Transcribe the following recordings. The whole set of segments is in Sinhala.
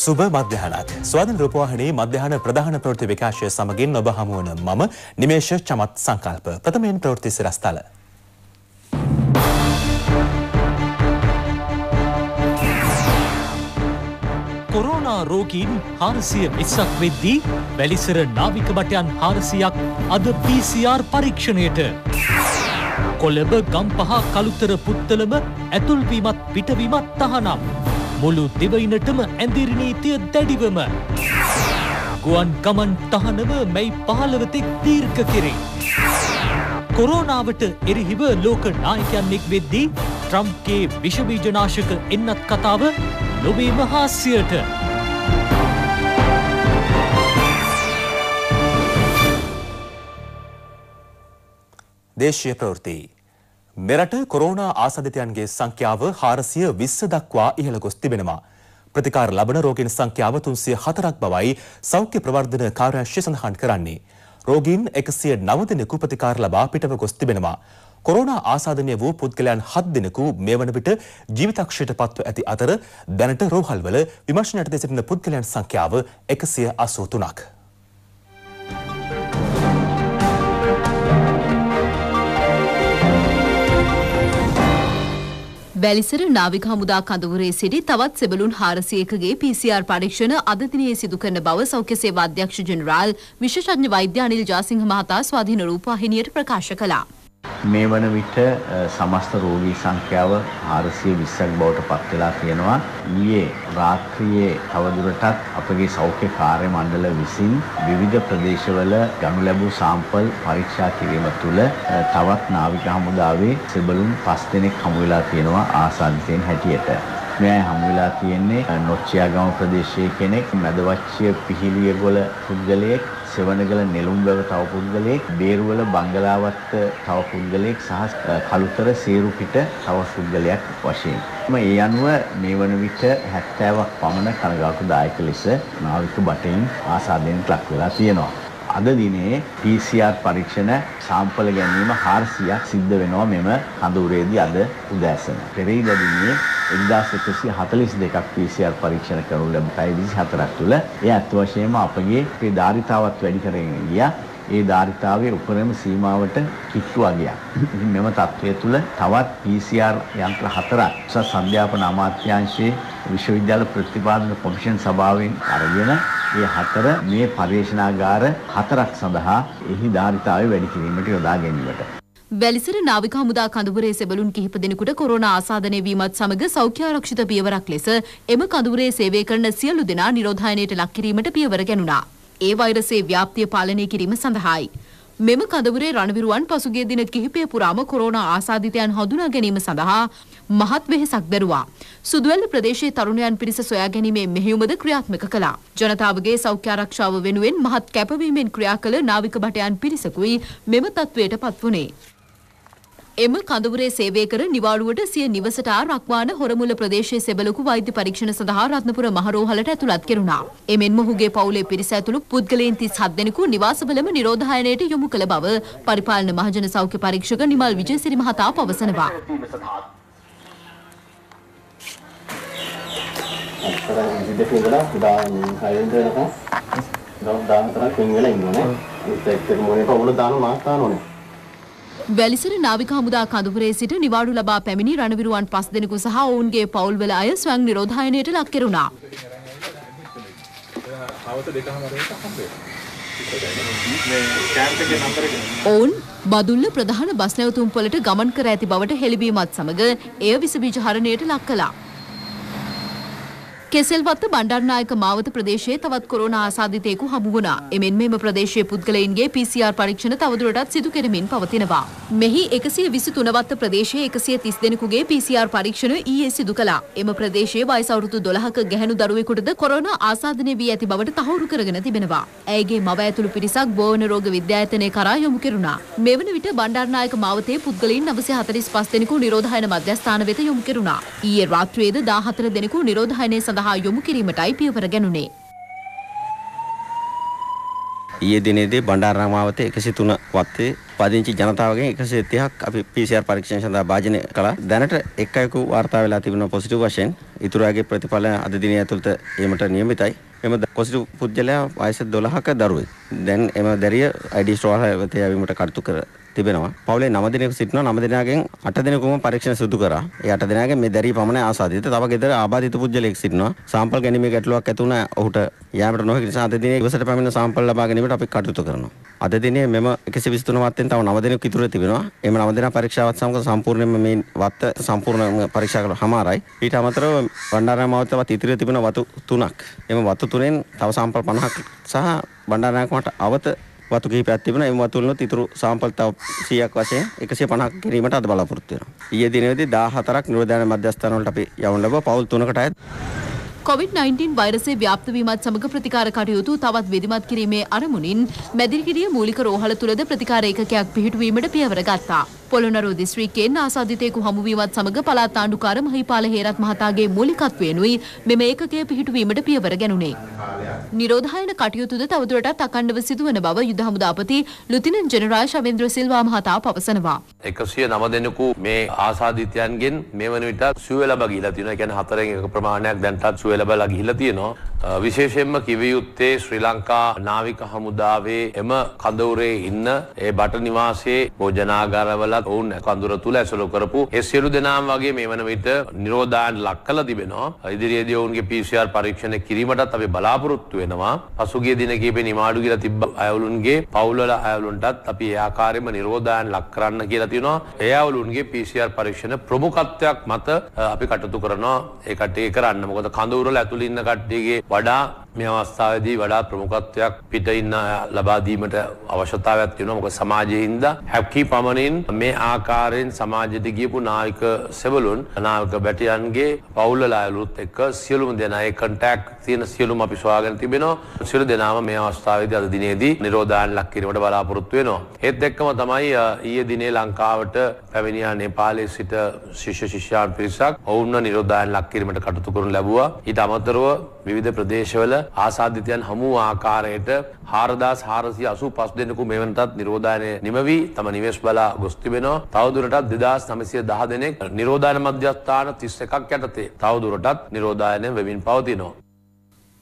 සුබ මධ්‍යහනක් ස්වාධීන රූපවාහිනී මධ්‍යහන ප්‍රධාන ප්‍රවෘත්ති විකාශය සමගින් ඔබ හමුවන මම නිමේෂ චමත් සංකල්ප ප්‍රථමයෙන් ප්‍රවෘත්ති සිරස්තල කොරෝනා රෝගීන් හාරසිය විස්සක් වෙද්දී වැලිසර නාවික බටයන් හාරසියක් අද PCR පරීක්ෂණයට. කොළඹ ගම්පහ කළුතර පුත්තලම ඇතුල්වීමත් පිටවීමත් තහනම්. මුළු දෙවයිනටම ඇඳිරි නීතිය දැඩිවම. ගුවන් ගමන් තහනම මැයි පහළවතෙක් දීර්ඝ කෙරේ. කොරෝනාවට එරෙහිව ලෝක නායකයන්නෙක් වෙද්දී ට්‍රම්ප්ගේ විෂබීජනාශක එන්නත් කතාව නොවීම හාස්‍යයට. දේශීය ප්‍රවෘත්ති. මෙරට කොරෝනා ආසාදිතයන්ගේ සංඛ්‍යාව 420 දක්වා ඉහළ ගොස් තිබෙනවා. ප්‍රතිකාර ලබන රෝගීන් සංඛ්‍යාව 304ක් බවයි සෞඛ්‍ය ප්‍රවර්ධන කාර්යාංශය සඳහන් කරන්නේ. රෝගීන් 109 දෙනෙකු ප්‍රතිකාර ලබා පිටව ගොස් තිබෙනවා. කොරෝනා ආසාදනය වූ පුද්ගලයන් 7 දෙනෙකු මේ වන විට ජීවිතක්ෂයට පත්ව ඇති අතර දැනට රෝහල්වල විමර්ශනයට දෙසිටින පුද්ගලයන් සංඛ්‍යාව 183ක්. වැලිසර නාවික හමුදා කඳවුරේ සිටි තවත් සෙබළුන් 401ගේ PCR පරීක්ෂණ අද දිනේ සිදු කරන බව සෞඛ්‍ය සේවා අධ්‍යක්ෂ ජෙනරාල් විශේෂඥ වෛද්‍ය අනිල් ජාසිංහ මහතා ස්වාධීන රූපවාහිනියට ප්‍රකාශ කළා. මේ වන විට සමස්ත රෝගී සංඛ්‍යාව 420ක් බවට පත් වෙලා තියෙනවා. ඊයේ රාත්‍රියේ තවදුරටත් අපගේ සෞඛ්‍ය කාර්ය මණ්ඩල විසින් විවිධ ප්‍රදේශවල ගනු ලැබූ සාම්පල් පරීක්ෂා කිරීම තුළ තවත් නාවික හමුදාවේ සෙබළුන් 5 දෙනෙක් හමු වෙලා තියෙනවා ආසාදිතයින් හැටියට. මේ අය හමු වෙලා තියෙන්නේ නොච්චියාගම ප්‍රදේශයේ කෙනෙක්, මැදවච්චිය පිහිලියගොල පුද්ගලයෙක්, සෙවණගල නෙළුම්බැව තව පුද්ගලයෙක්, බේරුවල බංගලාවත් තව පුද්ගලයෙක් සහ කළුතර සේරු පිට තව පුද්ගලයෙක් වශයෙන්. මේ අනුව මේ වන විට 70ක් පමණ කනගාටුදායක ලෙස නාවික බටෙන් ආසාදනයට ලක් වෙලා තියෙනවා. අද දිනේ PCR පරීක්ෂණ සාම්පල ගැනීම 400ක් සිද්ධ වෙනවා මෙම කඳවුරේදී අද උදෑසන. පෙරේද දිනේ 1142ක් PCR පරීක්ෂණ කරනු ලැබ පැය 24ක් තුළ ඒ අත් වශයෙන්ම අපගේ අපේ ධාරිතාවත් වැඩි කරගෙන ගියා. ඒ ධාරිතාවයේ උපරිම සීමාවට කිට්ටු අගයක්. ඉතින් මෙම තත්ත්වය තුළ තවත් PCR යන්ත්‍ර හතරක් උසස් අධ්‍යාපන අමාත්‍යාංශයේ විශ්වවිද්‍යාල ප්‍රතිපාදන කොමිෂන් සභාවෙන් අරගෙන ඒ හතර මේ පර්යේෂණාගාර හතරක් සඳහා එහි ධාරිතාවය වැඩි කිරීමට යොදා ගැනීමට වැලිසර නාවික හමුදා කඳවුරේ සෙබළුන් කිහිප දෙනෙකුට කොරෝනා ආසාදනය වීමත් සමග සෞඛ්‍ය ආරක්ෂිත පියවරක් ලෙස එම කඳවුරේ සේවය කරන සියලු දෙනා නිරෝධායනයට ලක් කිරීමට පියවර ගැනුණා. ඒ වෛරසයේ ව්‍යාප්තිය පාලනය කිරීම සඳහායි. මෙම කඳවුරේ රණවිරුවන් පසුගිය දින කිහිපය පුරාම කොරෝනා ආසාදිතයන් හඳුනා ගැනීම සඳහා මහත් වෙහෙසක් දැරුවා. සුදුවැල්ල ප්‍රදේශයේ තරුණයන් පිරිස සොයා ගැනීමේ මෙහෙයුමද ක්‍රියාත්මක කළා. ජනතාවගේ සෞඛ්‍ය ආරක්ෂාව වෙනුවෙන් මහත් කැපවීමෙන් ක්‍රියා කළ නාවික බටයන් පිරිසකුයි මෙම තත්වයට පත්වුණේ. එම කඳවුරේ සේවය කර නිවාඩුවට සිය නිවසට ආ රක්වාන හොරමුල ප්‍රදේශයේ සෙබලකු වෛද්‍ය පරීක්ෂණ සඳහා රත්නපුර මහරෝහලට ඇතුළත් කෙරුණා. එමෙන්ම ඔහුගේ පවුලේ පිරිස ඇතුළු පුද්ගලයන් 37 දෙනෙකු නිවාසවලම නිරෝධායනයට යොමු කළ බව පරිපාලන මහජන සෞඛ්‍ය පරීක්ෂක නිමල් විජේසිරි මහතා පවසනවා. විදක ඉඳලා උදා 6 වෙනිදා වෙනකම් දවස් 14ක් වෙන් වෙලා ඉන්නෝනේ. ඒත් එක්ක මොනේ පවුල දාන මාස් දානෝනේ. වැලිසර නාවික හමුදා කඳුරේ සිට නිවාඩු ලබා පැමිණි රණවිරුවන් පස් දෙනෙකු සහ ඔවුන්ගේ පවුල්වල අය ස්වයං නිරෝධායනයට ලක් කෙරුණා. ඔවුන් බදුල්ල ප්‍රධාන බස් නැවතුම් පොලට ගමන් කර ඇති බවට හෙළිවීමත් සමග එය විසබීජ හරණයට ලක් කළා. කෙසෙල්වත්ත බණ්ඩාරනායක මාවත ප්‍රදේශයේ තවත් කොරෝනා ආසාදිතයෙකු හමු වුණා. එමෙන් මෙම ප්‍රදේශයේ පුද්ගලයින්ගේ PCR පරීක්ෂණ තවදුරටත් සිදු කෙරෙමින් පවතිනවා. මෙහි 123 වත්ත ප්‍රදේශයේ 130 දෙනෙකුගේ PCR පරීක්ෂණ ඊයේ සිදු කළා. එම ප්‍රදේශයේ වයස අවුරුදු 12ක ගැහැණු දරුවෙකුටද කොරෝනා ආසාදනය වී ඇති බවට තහවුරු කරගෙන තිබෙනවා. ඇයගේ මව ඇතුළු පිරිසක් බෝවන රෝග විද්‍යායතනය කරා යොමු කෙරුණා. මෙවන විට බණ්ඩාරනායක මාවතේ පුද්ගලයින් 945 දෙනෙකු නිරෝධායන මධ්‍යස්ථාන වෙත යොමු කෙරුණා. ඊයේ රාත්‍රියේද 14 දෙනෙකු නිරෝධායනය සඳහා යොමු කිරීමටයි පියවර ගැනුණේ. ඊයේ දිනේදී බණ්ඩාරනාමාවතේ 103 වත්තේ පදිංචි ජනතාවගෙන් 130ක් අපි PCR පරීක්ෂණ සඳහා භාජනය කළා. දැනට එක් අයෙකු වාර්තා වෙලා තිබෙනවා පොසිටිව් වශයෙන්. ඊටු අයගේ ප්‍රතිඵල අද දිනය ඇතුළත ඒමට නියමිතයි. එම පොසිටිව් පුද්ගලයා වයස 12ක දරුවෙක්. දැන් එම දැරිය ID ස්ටෝර් වෙතේ යවීමට කටයුතු කර තිබෙනවා. පවුලේ 9 දෙනෙකු සිටිනවා. 9 දෙනාගෙන් 8 දෙනෙකුම පරීක්ෂණ සිදු කරා. ඒ 8 දෙනාගෙන් මේ දැරිය පමණයි ආසාදිත. තව ගෙදර ආබාධිත පුද්ගලයෙක් සිටිනවා. සාම්පල් ගැනීමේ ගැටලුවක් ඇති වුණා ඔහුට යාමට නොහැකි නිසා අද දිනේ ඉවසට පැමිණ සාම්පල් ලබා ගැනීමට අපි කටයුතු කරනවා. අද දිනේ මෙම 123 වත්තෙන් තව 9 දෙනෙකු ඉතුරු තිබෙනවා. එම 9 දෙනා පරීක්ෂාවත් සමග සම්පූර්ණයෙන්ම මේ වත්ත සම්පූර්ණ පරීක්ෂා කරලා හමාරයි. ඊට අමතරව බණ්ඩාරනාම වත්තවත් ඉතිරිව තිබෙන වතු තුනක්. එම වතු තුනෙන් තව සාම්පල් 50ක් සහ බණ්ඩාරනායකමට අවත වතු කිහිපයක් තිබුණා. එම වතු වලින් ඉතුරු සාම්පල් තව 100ක් වශයෙන් 150ක් කිරීමට අද බලාපොරොත්තු වෙනවා. ඊයේ දිනේදී 14ක් නිරෝධායන මධ්‍යස්ථාන වලට අපි යවන්න ලැබුවා. පවුල් තුනකට අයත් COVID-19 වෛරසය ව්‍යාප්ත වීමත් සමග ප්‍රතිකාර කටයුතු තවත් විධිමත් කිරීමේ අරමුණින් මැදිරිගිරිය මූලික රෝහල තුළද ප්‍රතිකාර ඒකකයක් පිහිටුවීමට පියවර ගත්තා. පොළොන්නරුව දිස්ත්‍රික්කයෙන් ආසාදිතයෙකු හමුවීමත් සමග පළාත් ආණ්ඩුකාර මහිපාල හේරත් මහතාගේ මූලිකත්වයෙනුයි මෙම ඒකකය පිහිටුවීමට පියවර ගැනුණේ. නිරෝධායන කටයුතුද තවදුරටත් අකණ්ඩව සිදුවන බව යුද හමුදාපති ලුතිනන් ජෙනරාල් ශවේන්ද්‍ර සිල්වා මහතා පවසනවා. එකසිය නම දෙනෙකු මේ ආසාධිතයන්ගෙන් මේ වන විට සුව ලබ ගිහිලා තියෙනවා. කියන්නේ හතරෙන් එක ප්‍රමාණයක් දැන්ටත් සුව ලබලා ගිහිලා තියෙනවා. විශේෂයෙන්ම කිව යුත්තේ ශ්‍රී ලංකා නාවික හමුදාවේ එම කඳවුරේ ඉන්න ඒ බට නිවාසයේ භෝජනාගාරවලත් ඔවුන් කඳුර තුල ඇසුරු කරපු ඒ සියලු දෙනාම වගේ මේ වන විට නිරෝධායන ලක් කළ තිබෙනවා. ඉදිරියේදී ඔවුන්ගේ PCR පරීක්ෂණ කිරීමටත් අපි බලාපොරොත්තු වෙනවා. පසුගිය දින කිහිපේ නිමාඩු කියලා තිබ්බ අයවලුන්ගේ පවුල්වල අයවලුන්ටත් අපි ඒ ආකාරයෙන්ම නිරෝධායන ලක් කරන්න කියලා තියෙනවා. ඒ අයවලුන්ගේ PCR පරීක්ෂණ ප්‍රමුඛත්වයක් මත අපි කටයුතු කරනවා. ඒ කටේ කරන්න. මොකද කඳවුරල ඇතුළේ ඉන්න කට්ටියගේ වඩා මේ අවස්ථාවේදී වඩා ප්‍රමුඛත්වයක් පිට ඉන්න ලබා දීමට අවශ්‍යතාවයක් තියෙනවා. මොකද සමාජයේ හින්දා හැකි පමණින් මේ ආකාරයෙන් සමාජයට ගියපු නාවික සෙවලුන් නාවික බැටියන්ගේ පවුල්වල අයලුත් එක්ක සියලුම දෙනා ඒ කන්ටැක්ට් තියෙන සියලුම අපි සොයාගෙන තිබෙනවා. සියලු දෙනාම මේ අවස්ථාවේදී අද දිනේදී නිරෝධායන ලක් කිරීමට බලාපොරොත්තු වෙනවා. ඒත් එක්කම තමයි ඊයේ දිනේ ලංකාවට පැමිණියා නේපාලයේ සිට ශිෂ්‍ය ශිෂ්‍යාන් පිරිසක් ඔවුන්ව නිරෝධායන ලක් කිරීමට කටයුතු කරනු ලැබුවා. ඊට අමතරව විවිධ ප්‍රදේශවල ආසාධිතයන් හමු ආකාරයට හාරදාස් හාරසිය අසූ පස් දෙනෙකු මෙවනටත් නිරෝධායනය නිමවී තම නිවෙස් බලා ගොස් තිබෙනවා. තවදුරටත් දෙදස් නමසය දහ දෙනෙක් නිරෝධායන මධ්‍යස්ථාන තිස්ස එකක් යටතේ තවදුරටත් නිරෝධායනය වෙමින් පවතිනවා.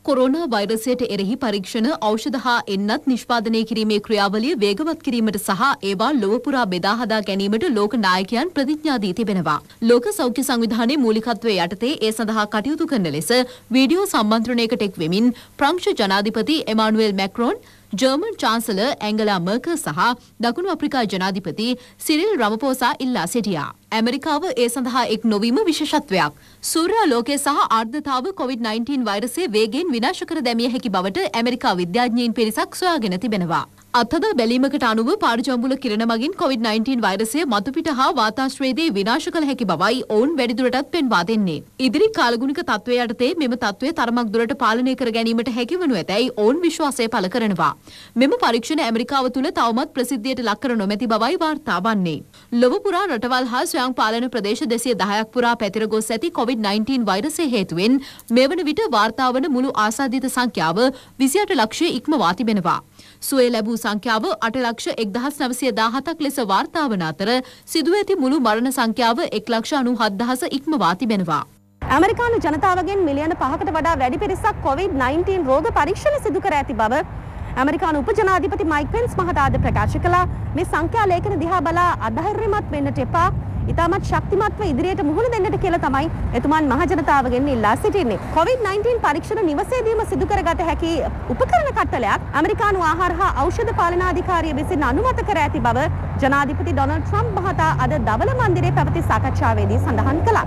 කොරෝනා වෛරසයට එරෙහි පරීක්ෂණ ඖෂධ හා එන්නත් නිෂ්පාදනය කිරීමේ ක්‍රියාවලිය වේගවත් කිරීමට සහ ඒවා ලොවපුරා බෙදා හදා ගැනීමට ලෝක නායකයන් ප්‍රතිඥා දී තිබෙනවා. ලෝක සෞඛ්‍ය සංවිධානයේ මූලිකත්වයේ යටතේ ඒ සඳහා කටයුතු කරන ලෙස වීඩියෝ සම්මන්ත්‍රණයකට එක් වෙමින් ප්‍රංශ ජනාධිපති එමානුවෙල් මැක්‍රෝන් ජර්මන් චාන්සලර් ඇංගලා මර්කර් සහ දකුණු අප්‍රිකා ජනාධිපති සිරිල් රමපෝසා ඉල්ලා සිටියා. ඇමරිකාව ඒ සඳහා එක් නොවීම විශේෂත්වයක්. සූර්යා ලෝකය සහ ආර්ධතාව COVID-19 වෛරසය වේගෙන් විනාශ කර දැමිය හැකි බවට ඇමරිකා විද්‍යාඥයින් පිරිසක් සොයාගෙන තිබෙනවා. අත්හදා බැලීමකට අනුව පාරජම්බුල කිරණ මගින් COVID-19 වෛරසය මතුපිට හා වාතාශ්‍රයේදී විනාශ කළ හැකි බවයි ඔවුන් වැඩිදුරටත් පෙන්වා දෙන්නේ. ඉදිරි කාලගුණික තත්ත්වය යටතේ මෙම තත්ත්වය තරමක් දුරට පාලනය කර ගැනීමට හැකිවනු ඇතැයි ඔවුන් විශ්වාසය පළ කරනවා. මෙම පරීක්ෂණ ඇමරිකාව තුළ තවමත් ප්‍රසිද්ධියට ලක්කර නොමැති බවයි වාර්තා වන්නේ. ලොව පුරා රටවල් හා ස්වයං පාලන ප්‍රදේශ දෙසිය දහයක් පුරා පැතිර ගොස් ඇති COVID-19 වෛරසය හේතුවෙන් මෙවන විට වාර්තාවන මුළු ආසාධිත සංඛ්‍යාව විසියට ලක්ෂය ඉක්මවා තිබෙනවා. සුවේ ලැබූ සංඛ්‍යාව අටලක්ෂ එක්දහස් නවසය දාහතක් ලෙස වාර්තාවන අතර සිදුව ඇති මුළු මරණ සංඛ්‍යාව එක් ලක්ෂ අනු හද්දහස ඉක්මවා තිබෙනවා. ඇමරිකානු ජනතාවගෙන් මිලියන පහකට වඩා වැඩි පිරිසක් COVID-19 රෝග පරීක්ෂණ සිදු කර ඇති බව ඇමරිකානු උපජනාධිපති මයික් පෙන්ස් මහතාද ප්‍රකාශ කළා මේ සංඛ්‍යා ලේඛන දිහා බලා අධෛර්යමත් වෙන්නට එපා ඉතාමත් ශක්තිමත්ව ඉදිරියට මුහුණ දෙන්නට කියලා තමයි එතුමන් මහජනතාවගෙන් ඉල්ලා සිටින්නේ. COVID-19 පරීක්ෂණ නිවසේදීම සිදු කරගත හැකි උපකරණ කට්ටලයක් ඇමරිකානු ආහාර හා ඖෂධ පාලනාධිකාරිය විසින් අනුමත කර ඇති බව ජනාධිපති ඩොනල්ඩ් ට්‍රම්ප් මහතා අද දවල මන්දිරේ පැවති සාකච්ඡාවේදී සඳහන් කළා.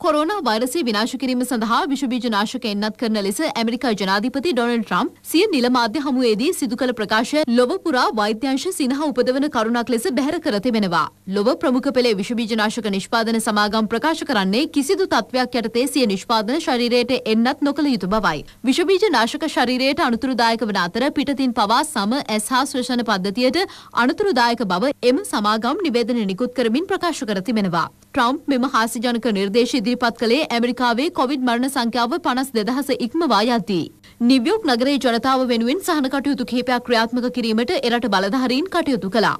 කොරෝනා වෛරසය විනාශ කිරීම සඳහා විෂබීජ නාශක එන්නත් කරන ලෙස ඇමරිකා ජනාධිපති ඩොනල්ඩ් ට්‍රම්ප් සිය නිල මාධ්‍ය හමුවේදී සිදු කළ ප්‍රකාශය ලොව පුරා වෛද්‍යංශ සිනහ උපදවන කරුණක් ලෙස බැහැර කර තිබෙනවා. ලොව ප්‍රමුඛ පෙළේ විෂබීජ නාශක නිෂ්පාදන සමාගම් ප්‍රකාශ කරන්නේ කිසිදු තත්වයක් යටතේ සිය නිෂ්පාදන ශරීරයට එන්නත් නොකළ යුතු බවයි. විෂබීජ නාශක ශරීරයට අනුතුරුදායක වන අතර පිටතින් පවා සම ඇස් හා ශ්වසන පද්ධතියට අනුතුරුදායක බව එම සමාගම් නිවේදන නිකුත් කරමින් ප්‍රකාශ කර තිබෙනවා. ට්‍රම්ප් මෙම හාසිජනක නිර්දේශ ඉදිරිපත් කළේ ඇමරිකාවේ කොවිඩ් මරණ සංඛ්‍යාව පනස් දෙදහස ඉක්මවා යද්දී. නිව්යෝක් නගරයේ ජනතාව වෙනුවෙන් සහන කටයුතු කිහිපයක් ක්‍රියාත්මක කිරීමට එරට බලධාරීන් කටයුතු කළා.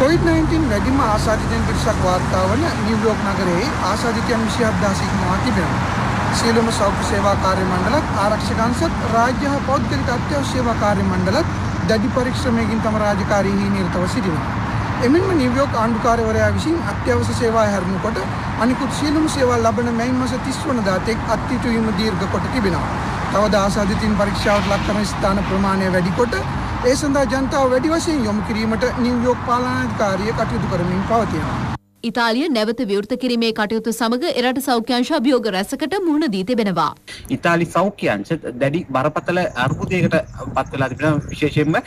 කොවිD-19 වැඩිම ආසාදිතයන් පිරිසක් වාර්තා වන නිව්යෝක් නගරයේ ආසාදිතයන් විසිහත් දාසික් මවා තිබෙනවා. සියලුම සෞඛ්‍ය සේවා කාර්ය මණ්ඩලත් ආරක්ෂක අංශත් රාජ්‍ය හා පෞද්ගලික අත්‍යවශ්‍ය සේවා කාර්ය මණ්ඩලත් දැඩි පරීක්ෂණයකින් තම රාජකාරීහි නිරතව සිටිනවා. එමෙන්ම නිව්යෝක් ආණ්ඩුකාරවරයා විසින් අත්‍යවශ්‍ය සේවා හැරුණු කොට අනිකුත් සියලුම සේවා ලබන මැයි මාස 30 වනදා තෙක් අත්හිටුවීම දීර්ඝ කොට තිබෙනවා. තවද ආසාදිතින් පරීක්ෂාවට ලක් කරන ස්ථාන ප්‍රමාණය වැඩි කොට ඒ සඳහා ජනතාව වැඩි වශයෙන් යොමු කිරීමට නිව්යෝක් පාලනාධිකාරිය කටයුතු කරමින් පවතිනවා. ඉතාලිය නැවත විවෘත කිරීමේ කටයුතු සමග එරට සෞඛ්‍යංශ අභියෝග රැසකට මුහුණ දී තිබෙනවා. ඉතාලි සෞඛ්‍යංශ දැඩි බරපතල අර්බුදයකට පත් වෙලා තිබෙනවා විශේෂයෙන්ම අ,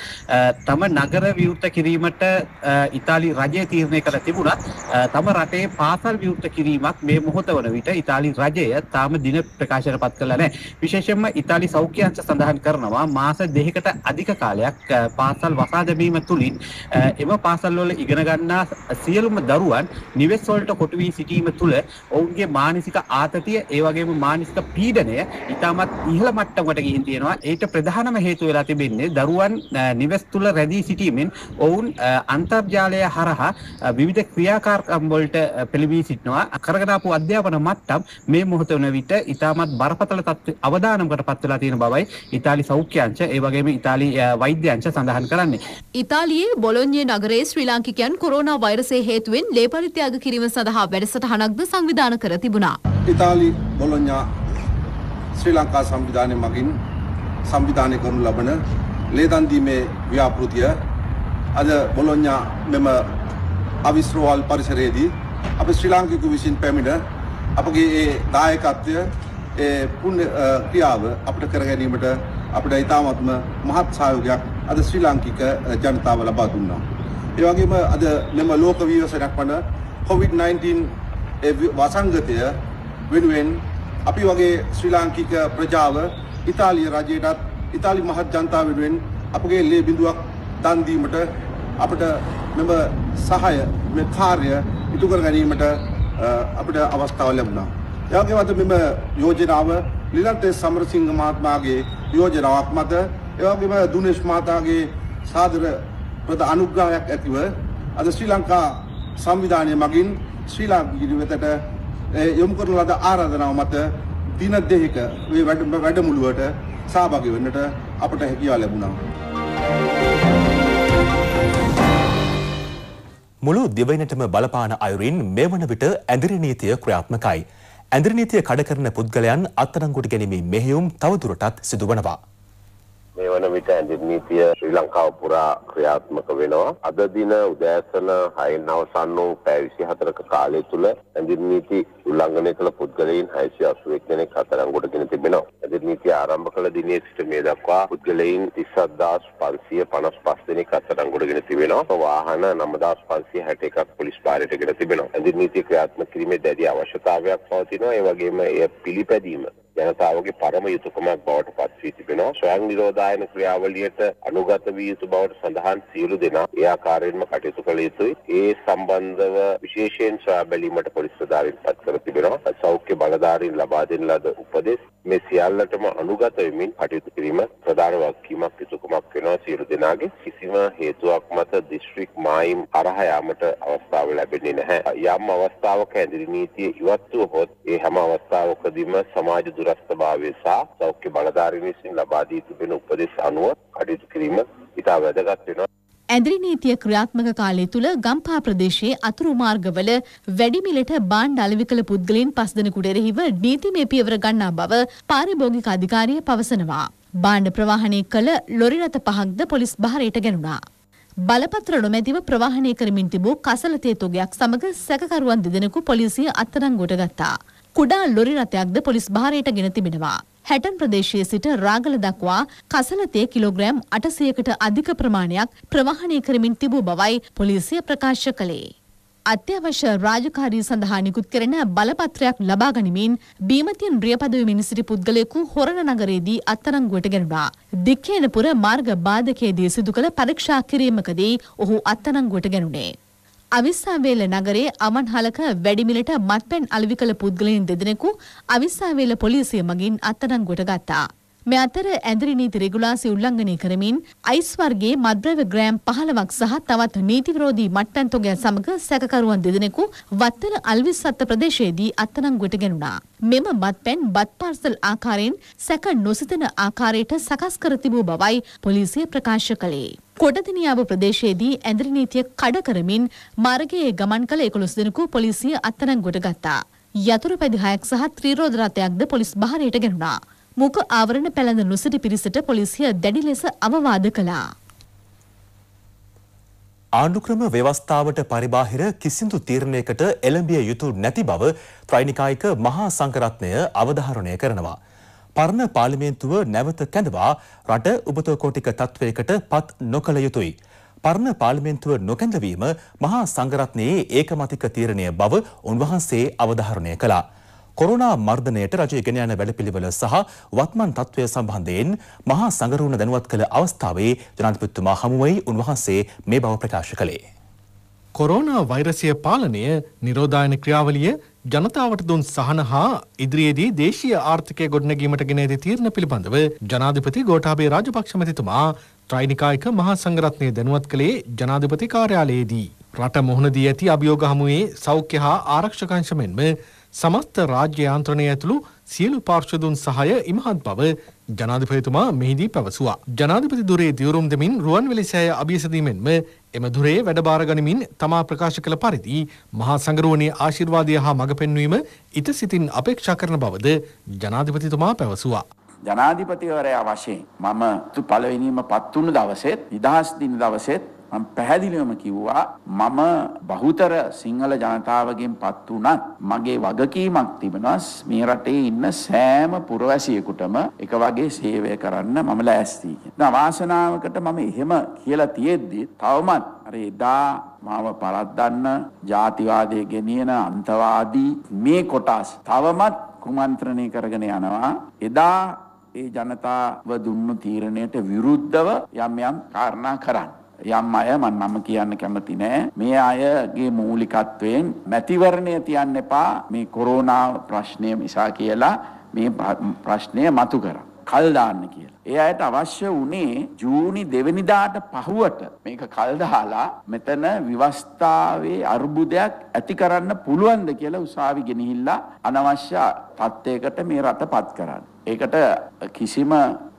තම නගර විවෘත කිරීමට අ, ඉතාලි රජය තීරණය කර තිබුණත් අ, තම රටේ පාසල් විවෘත කිරීමක් මේ මොහොත වන විට ඉතාලි රජය තාම දින ප්‍රකාශයට පත් කළා නැහැ. විශේෂයෙන්ම ඉතාලි සෞඛ්‍යංශ සඳහන් කරනවා මාස දෙකකට අධික කාලයක් අ, පාසල් වසා දැමීම තුලින් අ, එම පාසල් වල ඉගෙන ගන්නා සියලුම දරුවන් නිවෙස් වලට කොටු වී සිටීම තුළ ඔවුන්ගේ මානසික ආතතිය ඒ වගේම මානසික පීඩනය ඉතාමත් ඉහළ මට්ටමකට ගිහින් තියෙනවා. ඒට ප්‍රධානම හේතුව වෙලා තිබෙන්නේ දරුවන් අ, නිවෙස් තුළ රැඳී සිටීමෙන් ඔවුන් අ, අන්තර්ජාලය හරහා අ, විවිධ ක්‍රියාකාරකම් වලට අ, පෙළඹී සිටිනවා. කරගෙන ආපු අධ්‍යාපන මට්ටම් මේ මොහොත වන විට ඉතාමත් බරපතල තත්ත්ව අවදානමකට පත් වෙලා තියෙන බවයි ඉතාලි සෞඛ්‍ය අංශ ඒ වගේම ඉතාලි අ, වෛද්‍ය අංශ සඳහන් කරන්නේ. ඉතාලියේ බොලොන්්යේ නගරේ ශ්‍රී ලාංකිකයන් කොරෝනා වෛරසය හේතුවෙන් ලේ පරිත්‍යාග කිරීම සඳහා වැඩසටහනක්ද සංවිධාන කර තිබුණා. ඉතාලි බොලොඥා ශ්‍රී ලංකා සංවිධානය මගින් සංවිධානය කරනු ලබන ලේදන්දීමේ ව්‍යාපෘතිය අද බොලොඥා මෙම අවිස්්‍රෝවල් පරිසරයේදී අප ශ්‍රී ලාංකිකු විසින් පැමිණ අපගේ ඒ දායකත්වය ඒ පුුණ ක්‍රියාව අපට කර ගැනීමට අපට ඉතාමත්ම මහත් සායෝගයක් අද ශ්‍රී ලාංකික ජනතාව ලබා දුන්නා. ඒවගේම අද මෙම ලෝක වීවසනක් වන COVID-19 වසංගතය වෙනුවෙන් අපි වගේ ශ්‍රී ලාංකික ප්‍රජාව ඉතාලිය රජයටත් ඉතාලි මහත් ජනතාව වෙනුවෙන් අපගේ ලේ බිඳුවක් දන්දීමට අපට මෙම සහය මෙ කාර්ය ඉටුකර ගැනීමට අ, අපට අවස්ථාව ලැබුණා. එවගේ මත මෙම යෝජනාව ලිලන්තේ සමරසිංහ මහත්මාගේ යෝජනාවක් මත එවගේම දුනේශ් මහතාගේ සාදර ප්‍රධ අනුග්‍රහයක් ඇතිව අද ශ්‍රී ලංකා සංවිධානය මගින් ශ්‍රී ලාංකික වෙතට ඒ යොමු කරන ලද ආරාධනාව මත දින දෙකක මේ වැඩ- වැඩමුළුවට සහභාගී වෙන්නට අපට හැකියාව ලැබුණා. මුළු දිවයිනටම බලපාන අයුරින් මේ වන විට ඇඳිරි නීතිය ක්‍රියාත්මකයි. ඇඳිරි නීතිය කඩ කරන පුද්ගලයන් අත්අඩංගුවට ගැනීමේ මෙහෙයුම් තවදුරටත් සිදුවනවා. මේ වන විට ඇඳින් නීතිය ශ්‍රී ලංකාව පුරා ක්‍රියාත්මක වෙනවා. අද දින උදෑසන හයෙන් අවසන් වූ පැය 24ක කාලය තුල ඇඳින් නීති උල්ලංඝනය කළ පුද්ගලයන් 681 දෙනෙක් අත්අඩංගුවට ගෙන තිබෙනවා. ඇඳින් නීතිය ආරම්භ කළ දිනේ සිට මේ දක්වා පුද්ගලයන් 37555 දෙනෙක් අත්අඩංගුවට ගෙන තිබෙනවා. වාහන 9561ක් පොලිස් භාරයට ගෙන තිබෙනවා. ඇඳින් නීතිය ක්‍රියාත්මක කිරීමේ දැඩි අවශ්‍යතාවයක් පවතිනවා. ඒ වගේම එය පිළිපැදීම ජනතාවගේ පරම යුතුකමක් බවට පත් වී තිබෙනවා. ස්වයං නිරෝධායන ක්‍රියාවලියට අනුගත විය යුතු බවට සඳහන් සියලු දෙනා ඒ ආකාරයෙන්ම කටයුතු කළ යුතුයි. ඒ සම්බන්ධව විශේෂයෙන් සොයා බැලීමට පොලිස් ප්‍රධාරීන් පත් කර තිබෙනවා. සෞඛ්‍ය බලධාරීන් ලබා දෙන ලද උපදෙස් මේ සියල්ලටම අනුගත වෙමින් කටයුතු කිරීම ප්‍රධාන වගකීමක් යුතුකමක් වෙනවා සියලු දෙනාගේ. කිසිම හේතුවක් මත දිස්ත්‍රික් මායිම් හරහා යාමට අවස්ථාව ලැබෙන්නේ නැහැ. යම් අවස්ථාවක ඇඳිරි නීතිය ඉවත් වුවහොත් ඒ හැම අවස්ථාවකදීම සමාජ දුරස්ථභාවය සහ සෞඛ්‍ය බලධාරීන් විසින් ලබා දී තිබෙන උපදෙස් අනුව කටයුතු කිරීම ඉතා වැදගත් වෙනවා. ඇඳරි නීතිය ක්‍රියාත්මක කාලය තුළ ගම්පා ප්‍රදේශයේ අතුරු මාර්ගවල වැඩිමිලට බාණ්ඩ අලෙවි කළ පුද්ගලයන් පස් දෙනෙකුට එරෙහිව නීතිමය පියවර ගන්නා බව පාරිභෝගික අධිකාරිය පවසනවා. බාණ්ඩ ප්‍රවාහනය කළ ලොරි රථ පහක්ද පොලිස් භාරයට ගැනුණා. බලපත්‍ර නොමැතිව ප්‍රවාහනය කරමින් තිබූ කසල තේතොගයක් සමග සැකකරුවන් දෙදෙනෙකු පොලිසිය අත්අඩංගුවට ගත්තා. කුඩා ලොරි රථයක්ද පොලිස් භාරයට ගෙන තිබෙනවා. හැටන් ප්‍රදේශයේ සිට රාගල දක්වා කසලතේ කිලෝග්‍රෑම් අටසයකට අධික ප්‍රමාණයක් ප්‍රවාහනය කරමින් තිබූ බවයි පොලිසිය ප්‍රකාශ කළේ. අත්‍යවශ්‍ය රාජකාරී සඳහා නිකුත් කරන බලපත්‍රයක් ලබා ගනිමින් බීමතියන් රියපදවමින් සිටි පුද්ගලයෙකු හොරණ නගරයේදී අත්අඩංගුවට ගැනුණා. දික්කේනපුර මාර්ග බාධකයේදී සිදු කළ පරීක්ෂා කිරීමකදී ඔහු අත්අඩංගුවට ගැනුණේ. අවිස්සාවේල නගරේ අමන්හලක වැඩිමිලට මත්පැන් අලවි කළ පුද්ගලයන් දෙදෙනෙකු අවිස්සාවේල පොලිසිය මගින් අත්අඩංගුවට ගත්තා. මේ අතර ඇඳරි නීති රෙගුලාසි උල්ලංඝනය කරමින් අයිස් වර්ගයේ මත්ද්‍රව්‍ය ග්‍රෑම් 15ක් සහ තවත් නීති විරෝධී මට්ටම් තොගයක් සමග සැකකරුවන් දෙදෙනෙකු වත්තල අල්විස්සත්ත ප්‍රදේශයේදී අත්අඩංගුවට ගැනුණා. මෙම මත්පැන් බත් පාර්සල් ආකාරයෙන් සැක නොසිතන ආකාරයට සකස් කර තිබූ බවයි පොලිසිය ප්‍රකාශ කළේ. කොටදිනියාව ප්‍රදේශයේදී ඇඳරි නීතිය කඩ කරමින් මාර්ගයේ ගමන් කළ 11 දෙනෙකු පොලිසිය අත්අඩංගුවට ගත්තා. යතුරු පැදි හයක් සහ ත්‍රිරෝධ රථයක්ද පොලිස් බහරයට ගැනුණා. මුඛ ආවරණ පැළඳ නොසිටි පිරිසට පොලිසිය දැඩි ලෙස අවවාද කළා. ආණ්ඩුක්‍රම ව්‍යවස්ථාවට පරිබාහිර කිසිදු තීරණයකට එළඹිය යුතු නැති බව ත්‍රෛනිකායික මහා සංඝරත්නය අවධාරණය කරනවා. පරණ පාර්ලිමේන්තුව නැවත කැඳවා රට උපතකෝටික තත්ත්වයකට පත් නොකළ යුතුයි. පරණ පාර්ලිමේන්තුව නොකැඳවීම මහා සංඝරත්නයේ ඒකමතික තීරණය බව උන්වහන්සේ අවධාරණය කළා. කොරුණා මර්ධනයට රජය ගෙන යන වැඩපිළිවෙල සහ වත්මන් තත්ත්වය සම්බන්ධයෙන් මහා සංගරුණ දැනුවත් කළ අවස්ථාවේ ජනාධිපතිතුමා හමුවයි උන්වහන්සේ මේ බව ප්‍රකාශ කළේ. කොරෝනා වෛරසය පාලනය නිරෝධායන ක්‍රියාවලිය ජනතාවට දුන් සහන හා ඉදිරියේදී දේශීය ආර්ථිකය ගොඩනැගීමට ගෙන ඇති තීරණ පිළිබඳව ජනාධිපති ගෝඨාභය රාජපක්ෂ මැතිතුමා ත්‍රෛනිකායික මහා සංඝරත්නය දැනුවත් කළේ ජනාධිපති කාර්යාලයේදී. රට මුහුණ දී ඇති අභියෝග හමුවේ සෞඛ්‍ය හා ආරක්ෂක අංශ මෙන්ම සමස්ත රාජ්‍ය යාන්ත්‍රණය ඇතුළු සියලු පාර්ශ්වදුන් සහාය ඉමහත් බව ජනාධිපතිතුමා මෙහිදී පැවසුවා. ජනාධිපති දුරේ දියුරුම් දෙමින් රුවන්වැලි සෑය අභියසදීමෙන්ම එම දුරේ වැඩබාර ගනිමින් තමා ප්‍රකාශ කළ පරිදි මහා සංගරුවනේ ආශිර්වාදය හා මඟ පෙන්වීම ඉත සිතින් අපේක්ෂා කරන බවද ජනාධිපතිතුමා පැවසුවා. ජනාධිපතිවරයා වශයෙන් මම පළවෙනිම පත්වුණු දවසෙත් නිදහස් දින දවසෙත් මම පැහැදිලිවම කිව්වා මම බහුතර සිංහල ජනතාවගෙන් පත් වුණත් මගේ වගකීමක් තිබෙනවා මේ රටේ ඉන්න සෑම පුරවැසියෙකුටම එක වගේ සේවය කරන්න මම ලෑස්ති කියලා. අවාසනාවකට මම එහෙම කියලා තියෙද්දි තවමත් අර එදා මාව පරද්දන්න ජාතිවාදය ගෙනියන අන්තවාදී මේ කොටස් තවමත් කුමන්ත්‍රණය කරගෙන යනවා. එදා ඒ ජනතාව දුන්නු තීරණයට විරුද්ධව යම් යම් කාරණා කරන්න. යම් අය මන් නම කියන්න කැමති නෑ මේ අයගේ මූලිකත්වයෙන් මැතිවරණය තියන්න එපා මේ කොරෝනා ප්‍රශ්නය නිසා කියලා මේ ප්‍රශ්නය මතු කර. කල් දාන්න කියලා. ඒ අයට අවශ්‍ය වුණේ ජූනි දෙවනිදාට පහුවට මේක කල් දාලා මෙතන විවස්ථාවේ අර්බුදයක් ඇති කරන්න පුළුවන්ද කියලා උසාවි ගෙනහිල්ලා අනවශ්‍ය තත්ත්වයකට මේ රට පත් කරන්න. ඒකට කිසිම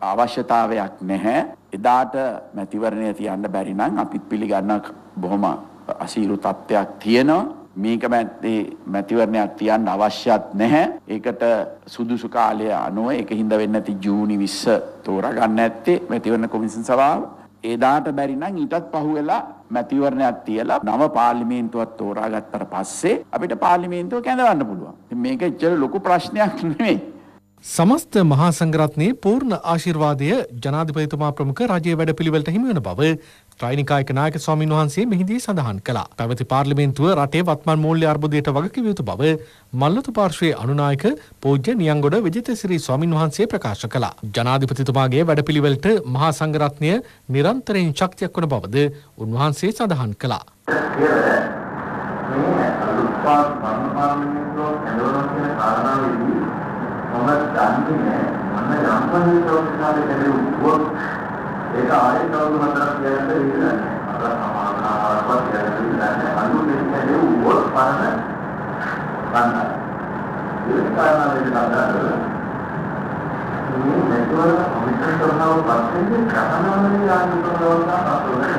අවශ්‍යතාවයක් නැහැ. එදාට මැතිවරණය තියන්න බැරි නම් අපිත් පිළිගන්න බොහොම අසීරු තත්ත්වයක් තියෙනවා. මේක මැත්තේ මැතිවරණයක් තියන්න අවශ්‍යත් නැහැ. ඒකට සුදුසු කාලය අනුව ඒක හින්ද වෙන්න ඇති ජූනි 20 තෝරාගන්න ඇත්තේ මැතිවරණ කොමිෂන් සභාව. එදාට බැරි නම් ඊටත් පහුවෙලා මැතිවරණයක් තියලා නව පාර්ලිමේන්තුවක් තෝරාගත්තට පස්සේ අපිට පාර්ලිමේන්තුව කැඳවන්න පුළුවන්. මේක එච්චර ලොකු ප්‍රශ්නයක් නෙමෙයි. සමස්ත මහා සංඝරත්නයේ පූර්ණ ආශිර්වාදය ජනාධිපතිතුමා ප්‍රමුඛ රජයේ වැඩපිළිවෙලට හිමි වන බව ත්‍රෛනිකායක නායක ස්වාමින් වහන්සේ මෙහිදී සඳහන් කළා. පැවති පාර්ලිමේන්තුව රටේ වත්මන් මූල්‍ය අර්බුදයට වගකිව යුතු බව මල්ලතු පාර්ශ්වයේ අනුනායක පූජ්‍ය නියංගොඩ විජිතසිරි ස්වාමින් වහන්සේ ප්‍රකාශ කළා. ජනාධිපතිතුමාගේ වැඩපිළිවෙලට මහා සංඝරත්නය නිරන්තරයෙන් ශක්තියක් වන බවද උන්වහන්සේ සඳහන් කළා. මේ අලුත්පාත් පාර්ලිමේන්තුව කැඳවනවා කියන කාරණාවේදී මම දන්නේ නැහැ මම යම් පරිසරයකට කැදෙව්වොත් ඒක ආයෙත් අවුරුදු හතරක් කියන්න ඉන්නේ අර සමානාරවත් කියන්න ඉන්නේ අලු දෙයක් කැදෙව්වොත් පරණ ගන්න ඒක කාරණාවෙන් ගන්නවා මේ නෙට්වර්ක් කොමිෂන් කරනවා පස්සේ ගණනාවේ ආන්දෝලනවලට අසුරන්නේ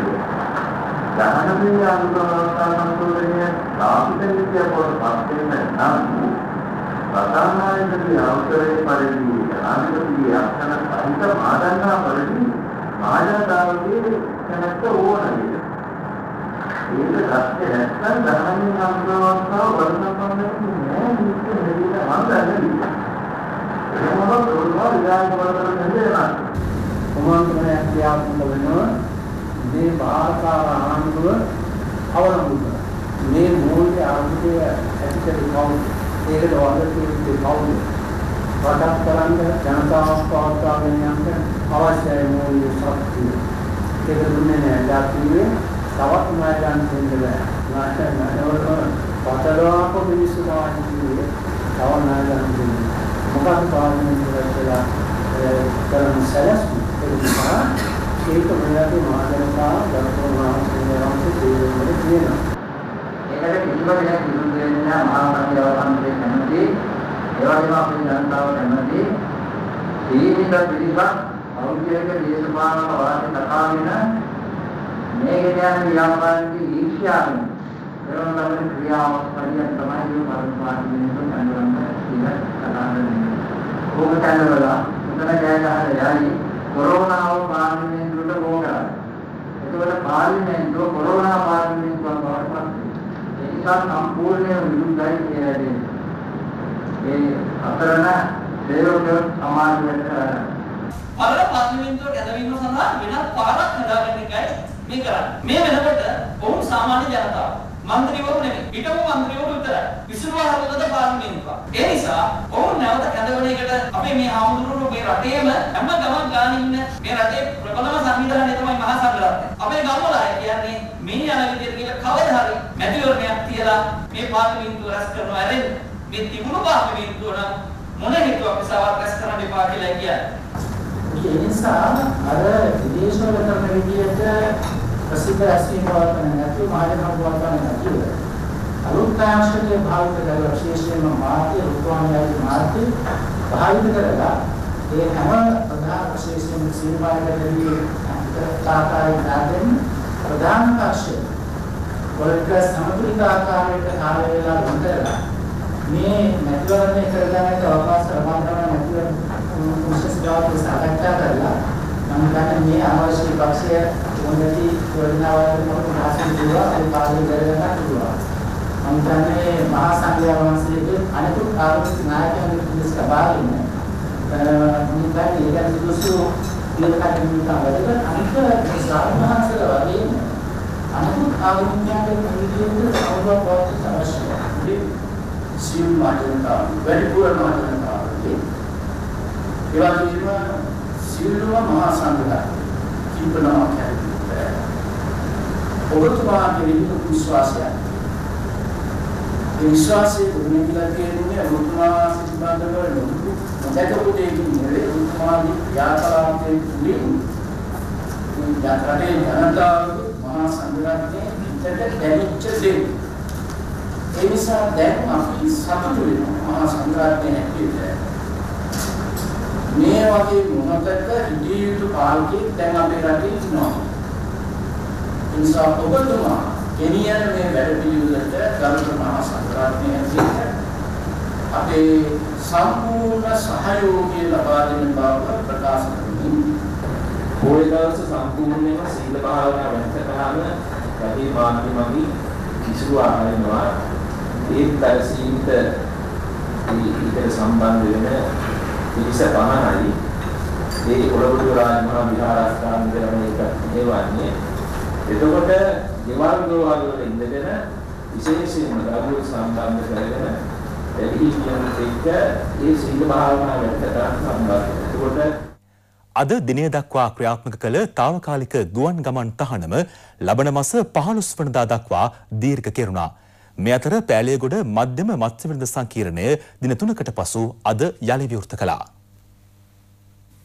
ගණනාවේ ආන්දෝලනවලට අසුරන්නේ ලාභිත විද්‍යාව පොත් පස්සේ නම් ප්‍රධානායකගේ අවසරයේ පරිදි ජනාධිපතිගේ අක්ෂර සහිත මාදන්නා පරිදි මායාදාවගේ කැමැත්ත ඕන නේද? ඒක රස්නේ නැත්නම් ධර්මයෙන් අනුගමනව වර්ණපන්නේ නෑ මේක නෙවිල මන්දන්නේ. එහෙමම දුර්වා විදාය වලට නෙදෙනවා. සමාන්තරයක් ක්‍රියාත්මක වෙනවා මේ භාෂාව ආණ්ඩුව අවලංගු කරනවා. මේ මූල්‍ය ආර්ථිකය ඇතිකර කවුද? ඒකට වර්ග කිව්වේ කවුද? රටක් කරන්න ජනතාවක් පවත්වාගෙන යන්න අවශ්‍යයි මූල්‍ය ශක්තිය. ඒක දුන්නේ නෑ ජාතියේ තවත් ණය ගන්න දෙන්න බෑ. ණය පතරවාක මිනිස්සු තමයි කිව්වේ. තව ණය ගන්න දෙන්න. මොකක්ද පාර්ලිමේන්තුවට වෙලා කරන සැලැස්ම ඒ නිසා ඒක මෙයාගේ මානවතා දර්ශන මහාසංඝයාගේ තීරණය තියෙනවා. ඒකට කිසිම දෙයක් විරුද්ධ වෙන්නේ නැහැ මහා සංඝයාගේ කැමති. ඒ වගේම අපේ ජනතාව කැමති. සීමිත පිළිසක් අවුරුද්දක දේශපාලන වාසි තකාගෙන මේ ගෙදයන් ව්‍යාපාරික ඊර්ෂ්‍යාවෙන් කරන ලබන ක්‍රියාවක් පරියන් තමයි මේ පරිපාලනයෙන් කන්දරන්න කියලා කතා කරන්නේ. ඕක කනවලා උතන ජය ගහලා යයි කොරෝනාව පාර්ලිමේන්තුවට ගෝකරා. ඒකවල පාර්ලිමේන්තුව කොරෝනා පාර්ලිමේන්තුවක් බවට පත් වෙනවා. ඒ නිසා සම්පූර්ණයෙන් විරුද්ධයි කියලා දෙන්නේ. ඒ අතරන සේවක සමාජයට පළල පාර්ලිමේන්තුවට ඇදවීම සඳහා වෙනත් පාරක් හදාගන්න එකයි මේ කරන්නේ. මේ වෙනකොට ඔවුන් සාමාන්‍ය ජනතාව මන්ත්‍රීවරු නෙමෙයි. හිටපු මන්ත්‍රීවරු විතරයි. විසුරුවා හදවත පාර්ලිමේන්තුව. ඒ නිසා ඔවුන් නැවත ඇදවන එකට අපේ මේ ආමුදුරුවෝ මේ රටේම හැම ගමක් ගාන ඉන්න මේ රටේ ප්‍රබලම සංවිධානය තමයි මහා සංඝරත්නය. අපේ ගම්වල කියන්නේ මේ යන විදිහට කියලා කවදා හරි මැතිවරණයක් තියලා මේ පාර්ලිමේන්තුව රැස් කරනවා ඇරෙන්න. මේ තිබුණු පාර්ලිමේන්තුව නම් මොන හේතුවක් නිසාවත් රැස් කරන්න එපා කියලා කියන්නේ. ඒ නිසා අර විදේශවල කරන විදිහට ප්‍රසිද්ධ රැස්වීම පවත්වන නැතිව මහජන පවත්වන නැතිව අලුත් තාක්ෂණයේ භාවිත කරලා විශේෂයෙන්ම මාධ්‍ය රුක්වාණියාගේ මාධ්‍ය භාවිත කරලා ඒ හැම ප්‍රධාන විශේෂයෙන්ම සිනමාවකදී තාකාරයෙන් දාගෙන ප්‍රධාන තාක්ෂය වලට සමතුලිත ආකාරයට කාල වේලා වෙන කරලා මේ නැතිවරණය කරගන්නට අවකාශ ලබා ගන්න නැතිව විශේෂතාවක සාකච්ඡා කරලා මම හිතන්නේ මේ අවශ්‍ය පක්ෂය මොනවද යෝජනාවල් මොකක්ද හසුන් දුවා ඒ පාලනය කරගන්න පුළුවන්. මම හිතන්නේ මහා සංඝයා වහන්සේගේ අනිකුත් ආර්ථික නායකයන් පිළිස් කබාරින් මම හිතන්නේ ඒක සුදුසු ඉලක්කයක් නිකුත් අනික සාමාන්‍යසල වගේම අනිකුත් ආගමිකයන්ගේ පිළිදෙන්න සමග පවතින අවශ්‍යයි. සියලු මාධ්‍යන්තා වැඩිපුර මාධ්‍යන්තා ඒ වගේම සියලුම මහා සංඝයා කිපනවා කියන්නේ ඔබතුමාගේ විදිහට විශ්වාසය ඒ විශ්වාසය දුන්නේලා කියන්නේ ඔබතුමා සිද්ධාන්තවල නොදු නොදකපු දෙයකින් නෙවෙයි ඔබතුමාගේ යාත්‍රාවේ තුලින් මේ යාත්‍රාවේ ජනතාව මහා සංඝරත්නයේ පිටට දැනෙච්ච දේ ඒ නිසා දැන් අපි සතුටු වෙනවා මහා සංඝරත්නයේ හැටියට. මේ වගේ මොහොතක ඉදිරි යුතු පාලකෙක් දැන් අපේ රටේ ඉන්නවා. ඒ නිසා ඔබතුමා ගෙනියන මේ වැඩ පිළිවෙලට ගරුතර මහා සංඝරත්නය ඇතුළත අපේ සම්පූර්ණ සහයෝගය ලබා දෙන බව ප්‍රකාශ කරමින් පොය දවස සම්පූර්ණයෙන්ම සීල භාවනා වැඩසටහන රටේ මාධ්‍ය මගින් කිසිවා ආරෙනවා ඒත් අර සීමිත ඊට සම්බන්ධ වෙන පිරිස පමණයි ඒ ඔලවඩු රාජමහා විහාරස්ථාන කියලා මේක හේවන්නේ එතකොට ගෙවල් දෝවල් වල ඉඳගෙන විශේෂයෙන්ම දරුවෝ සම්බන්ධ කරගෙන එහි කියන දෙක ඒ සීල භාවනා වැඩසටහන සම්බන්ධයි. එතකොට අද දිනය දක්වා ක්‍රියාත්මක කළ తాවකාලික ගුවන් ගමන් තහනම ලබන මස 15 වනදා දක්වා දීර්ඝ කෙරුණා. මේ අතර පෑලියගොඩ මධ්‍යම මත්ස්‍යවිරුද්ධ සංකීර්ණය දින තුනකට පසු අද යළි විවෘත කළා.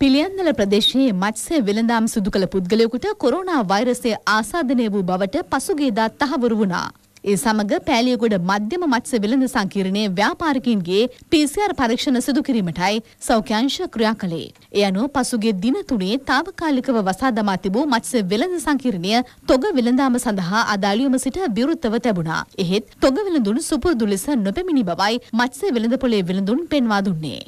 පිළියන්දල ප්‍රදේශයේ මත්ස්‍ය වෙළඳාම් සිදු කළ පුද්ගලයෙකුට කොරෝනා වෛරසය ආසාදනය වූ බවට පසුගියදා තහවුරු වුණා. ඒ සමග පෑලියගොඩ මධ්‍යම මත්ස්‍ය වෙළඳ සංකීර්ණයේ ව්‍යාපාරිකයින්ගේ PCR පරීක්ෂණ සිදු කිරීමටයි සෞඛ්‍යංශ ක්‍රියා කළේ. ඒ අනුව පසුගිය දින තුනේ తాවකාලිකව වසා දමා තිබූ මත්ස්‍ය වෙළඳ සංකීර්ණය තොග වෙළඳාම සඳහා අදාළියම සිට විවෘතව තිබුණා. එහෙත් තොග වෙළඳුන් සුපුරුදු ලෙස නොපැමිණි බවයි මත්ස්‍ය වෙළඳ පොලේ වෙළඳුන් පෙන්වා දුන්නේ.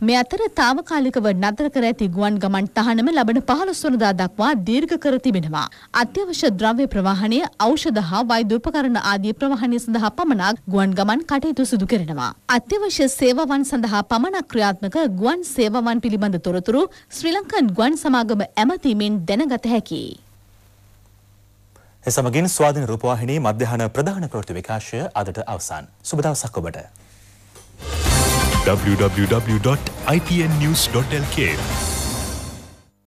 මේ අතර తాවකාලිකව නතර කර ඇති ගුවන් ගමන් තහනම ලබන 15 වනදා දක්වා දීර්ඝ කර තිබෙනවා. අත්‍යවශ්‍ය ද්‍රව්‍ය ප්‍රවාහනය, ඖෂධ හා වෛද්‍ය උපකරණ ආදී ප්‍රවාහනය සඳහා පමණක් ගුවන් ගමන් කටයුතු සිදු කරනවා. අත්‍යවශ්‍ය සේවාවන් සඳහා පමණක් ක්‍රියාත්මක ගුවන් සේවාවන් පිළිබඳ තොරතුරු ශ්‍රී ලංකන් ගුවන් සමාගම ඇමතීමෙන් දැනගත හැකියි. එසමගින් ස්වාධීන රූපවාහිනී මධ්‍යහන ප්‍රධාන ප්‍රවෘත්ති විකාශය අදට අවසන්. සුබ දවසක් ඔබට. www.ipnnews.lk